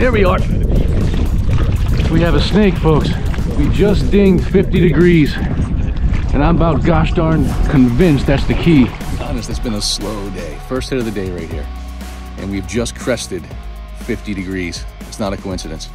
Here we are. We have a snake, folks. We just dinged 50 degrees. And I'm about gosh darn convinced that's the key. Honest, it's been a slow day. First hit of the day right here. And we've just crested 50 degrees. It's not a coincidence.